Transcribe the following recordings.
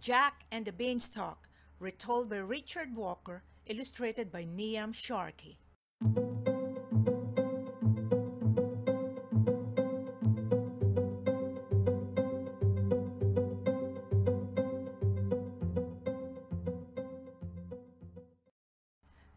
Jack and the Beanstalk, retold by Richard Walker, illustrated by Niamh Sharkey.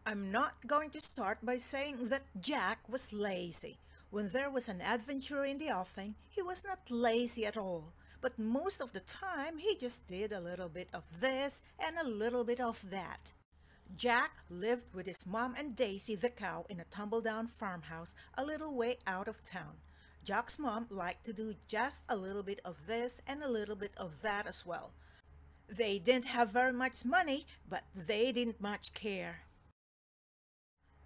I'm not going to start by saying that Jack was lazy. When there was an adventure in the offing, he was not lazy at all, but most of the time he just did a little bit of this and a little bit of that. Jack lived with his mom and Daisy the cow in a tumble-down farmhouse a little way out of town. Jack's mom liked to do just a little bit of this and a little bit of that as well. They didn't have very much money, but they didn't much care.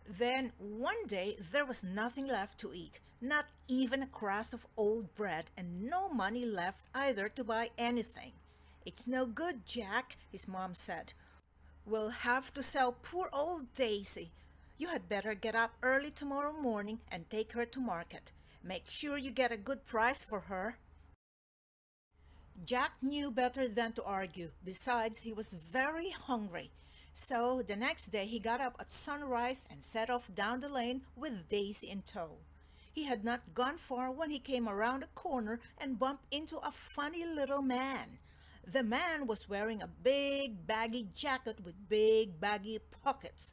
Then one day there was nothing left to eat, not even a crust of old bread, and no money left either to buy anything. It's no good, Jack, his mom said. We'll have to sell poor old Daisy. You had better get up early tomorrow morning and take her to market. Make sure you get a good price for her. Jack knew better than to argue. Besides, he was very hungry. So the next day he got up at sunrise and set off down the lane with Daisy in tow. He had not gone far when he came around a corner and bumped into a funny little man. The man was wearing a big baggy jacket with big baggy pockets.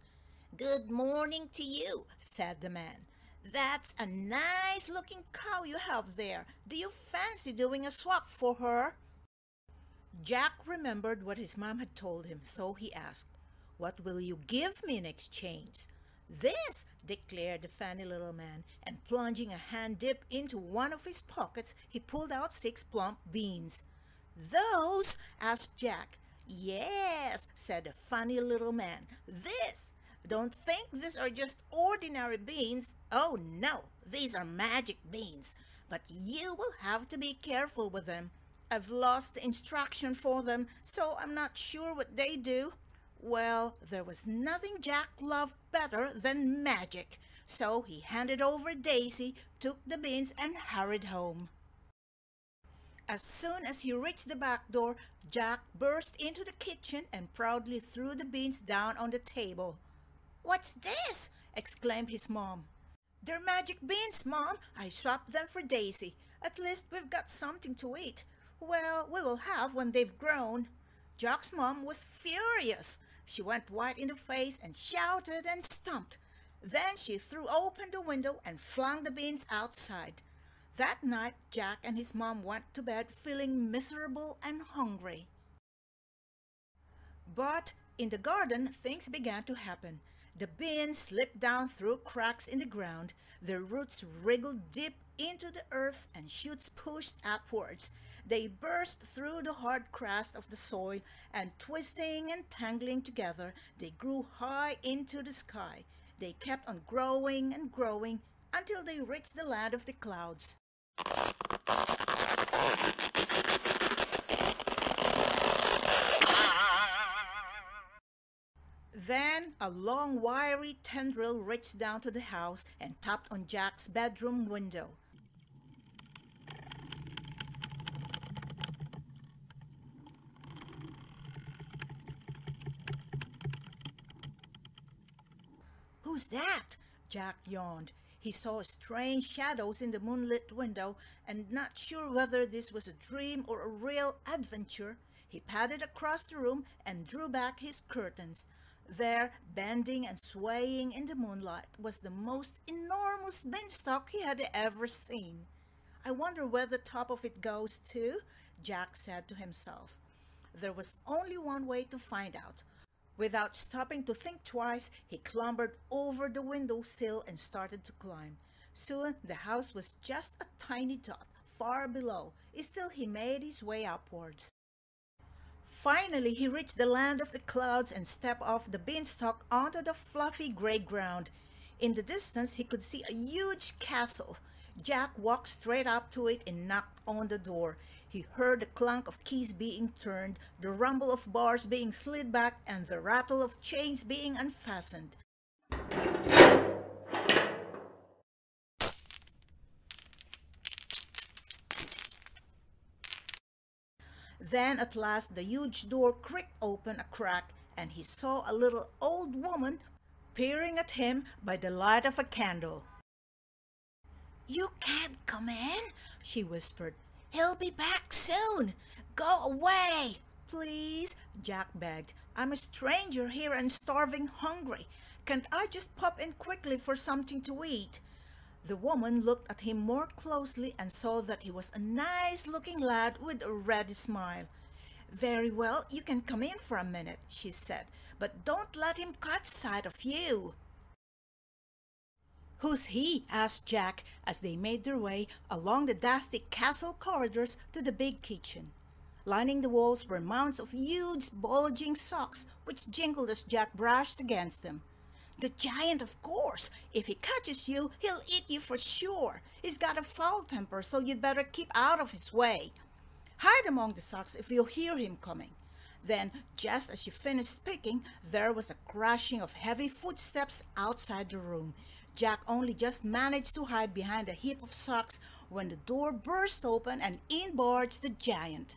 Good morning to you, said the man. That's a nice looking cow you have there. Do you fancy doing a swap for her? Jack remembered what his mom had told him, so he asked, what will you give me in exchange? This, declared the funny little man, and plunging a hand dip into one of his pockets, he pulled out six plump beans. Those? asked Jack. Yes, said the funny little man. This. Don't think these are just ordinary beans. Oh no, these are magic beans. But you will have to be careful with them. I've lost the instruction for them, so I'm not sure what they do. Well, there was nothing Jack loved better than magic, so he handed over Daisy, took the beans, and hurried home. As soon as he reached the back door, Jack burst into the kitchen and proudly threw the beans down on the table. What's this? exclaimed his mom. They're magic beans, Mom. I swapped them for Daisy. At least we've got something to eat. Well, we will have when they've grown. Jack's mom was furious. She went white in the face and shouted and stomped. Then she threw open the window and flung the beans outside. That night, Jack and his mom went to bed feeling miserable and hungry. But in the garden, things began to happen. The beans slipped down through cracks in the ground. Their roots wriggled deep into the earth and shoots pushed upwards. They burst through the hard crust of the soil, and twisting and tangling together, they grew high into the sky. They kept on growing and growing until they reached the land of the clouds. Then a long wiry tendril reached down to the house and tapped on Jack's bedroom window. Who's that? Jack yawned. He saw strange shadows in the moonlit window, and not sure whether this was a dream or a real adventure, he padded across the room and drew back his curtains. There, bending and swaying in the moonlight, was the most enormous beanstalk he had ever seen. I wonder where the top of it goes to, Jack said to himself. There was only one way to find out. Without stopping to think twice, he clambered over the window sill and started to climb. Soon the house was just a tiny dot far below. Still he made his way upwards. Finally he reached the land of the clouds and stepped off the beanstalk onto the fluffy gray ground. In the distance he could see a huge castle. Jack walked straight up to it and knocked on the door. He heard the clunk of keys being turned, the rumble of bars being slid back, and the rattle of chains being unfastened. Then at last the huge door creaked open a crack and he saw a little old woman peering at him by the light of a candle. You can't come in, she whispered. He'll be back soon. Go away, please, Jack begged. I'm a stranger here and starving hungry. Can't I just pop in quickly for something to eat? The woman looked at him more closely and saw that he was a nice-looking lad with a ready smile. Very well, you can come in for a minute, she said, but don't let him catch sight of you. Who's he? asked Jack as they made their way along the dusty castle corridors to the big kitchen. Lining the walls were mounds of huge bulging socks which jingled as Jack brushed against them. The giant, of course. If he catches you, he'll eat you for sure. He's got a foul temper, so you'd better keep out of his way. Hide among the socks if you hear him coming. Then, just as she finished speaking, there was a crashing of heavy footsteps outside the room. Jack only just managed to hide behind a heap of socks when the door burst open and in barged the giant.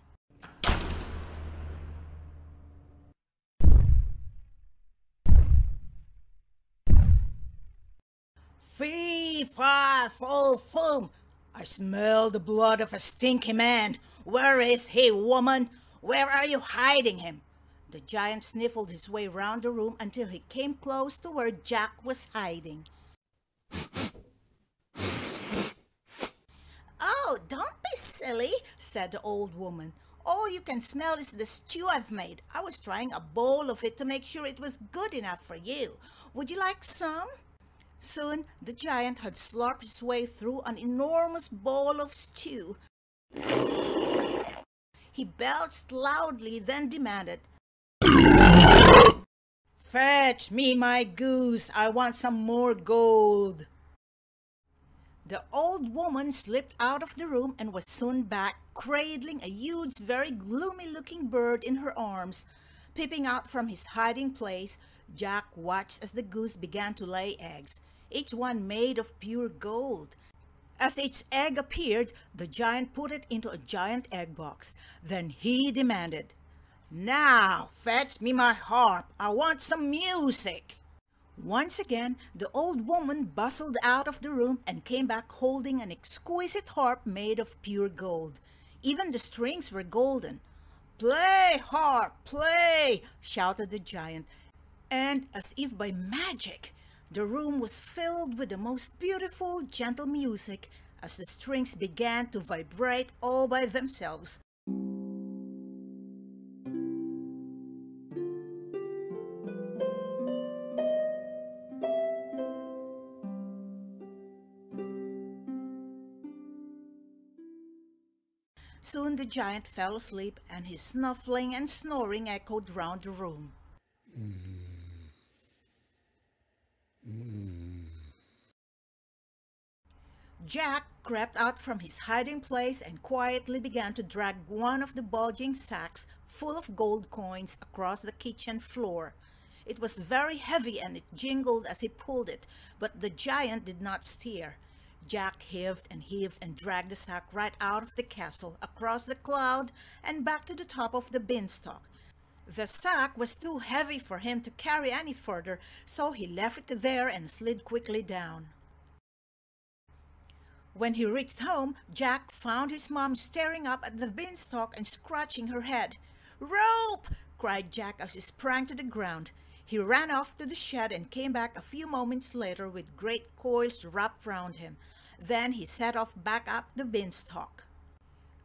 Fee, fi, fo, fum. I smell the blood of a stinky man. Where is he, woman? Where are you hiding him? The giant sniffled his way round the room until he came close to where Jack was hiding. Oh, don't be silly, said the old woman. All you can smell is the stew I've made. I was trying a bowl of it to make sure it was good enough for you. Would you like some? Soon the giant had slurped his way through an enormous bowl of stew. He belched loudly, then demanded, Fetch me my goose, I want some more gold. The old woman slipped out of the room and was soon back, cradling a huge, very gloomy-looking bird in her arms. Peeping out from his hiding place, Jack watched as the goose began to lay eggs, each one made of pure gold. As each egg appeared, the giant put it into a giant egg box. Then he demanded, Now fetch me my harp. I want some music. Once again, the old woman bustled out of the room and came back holding an exquisite harp made of pure gold. Even the strings were golden. Play, harp, play, shouted the giant. And as if by magic, the room was filled with the most beautiful, gentle music as the strings began to vibrate all by themselves. The giant fell asleep, and his snuffling and snoring echoed round the room. Jack crept out from his hiding place and quietly began to drag one of the bulging sacks full of gold coins across the kitchen floor. It was very heavy and it jingled as he pulled it, but the giant did not stir. Jack heaved and heaved and dragged the sack right out of the castle, across the cloud, and back to the top of the beanstalk. The sack was too heavy for him to carry any further, so he left it there and slid quickly down. When he reached home, Jack found his mom staring up at the beanstalk and scratching her head. Rope! cried Jack as he sprang to the ground. He ran off to the shed and came back a few moments later with great coils wrapped round him. Then he set off back up the beanstalk.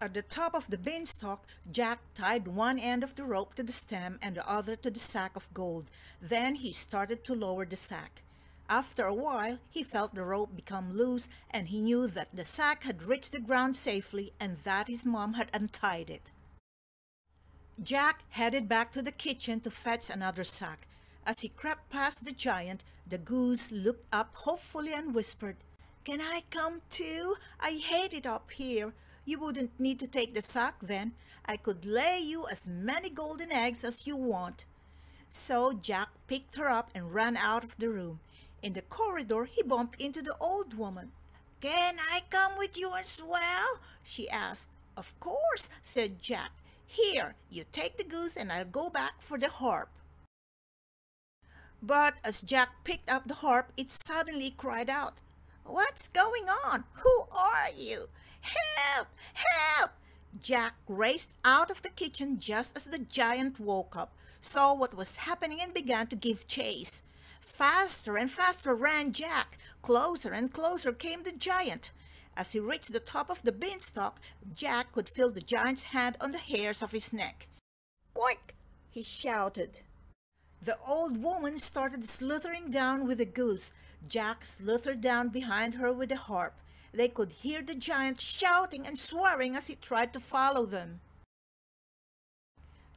At the top of the beanstalk, Jack tied one end of the rope to the stem and the other to the sack of gold. Then he started to lower the sack. After a while, he felt the rope become loose and he knew that the sack had reached the ground safely and that his mom had untied it. Jack headed back to the kitchen to fetch another sack. As he crept past the giant, the goose looked up hopefully and whispered, can I come too? I hate it up here. You wouldn't need to take the sack then. I could lay you as many golden eggs as you want. So Jack picked her up and ran out of the room. In the corridor, he bumped into the old woman. Can I come with you as well? she asked. Of course, said Jack. Here, you take the goose and I'll go back for the harp. But as Jack picked up the harp, it suddenly cried out, What's going on? Who are you? Help! Help! Jack raced out of the kitchen just as the giant woke up, saw what was happening, and began to give chase. Faster and faster ran Jack. Closer and closer came the giant. As he reached the top of the beanstalk, Jack could feel the giant's hand on the hairs of his neck. Quick! he shouted. The old woman started slithering down with the goose. Jack slithered down behind her with the harp. They could hear the giant shouting and swearing as he tried to follow them.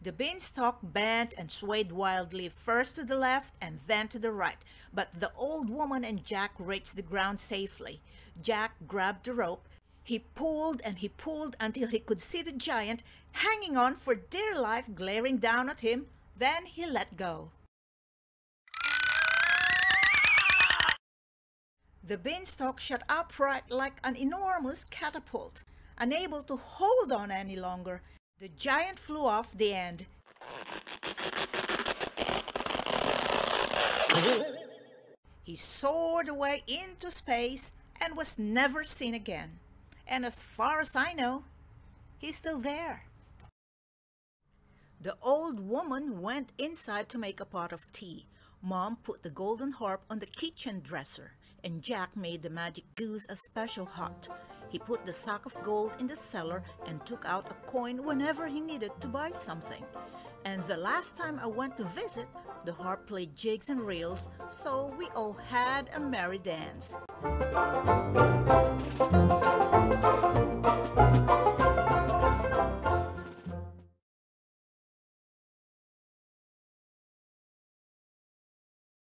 The beanstalk bent and swayed wildly, first to the left and then to the right, but the old woman and Jack reached the ground safely. Jack grabbed the rope. He pulled and he pulled until he could see the giant hanging on for dear life, glaring down at him. Then he let go. The beanstalk shot upright like an enormous catapult. Unable to hold on any longer, the giant flew off the end. He soared away into space and was never seen again. And as far as I know, he's still there. The old woman went inside to make a pot of tea. Mom put the golden harp on the kitchen dresser and Jack made the magic goose a special hut. He put the sack of gold in the cellar and took out a coin whenever he needed to buy something. And the last time I went to visit, the harp played jigs and reels, so we all had a merry dance.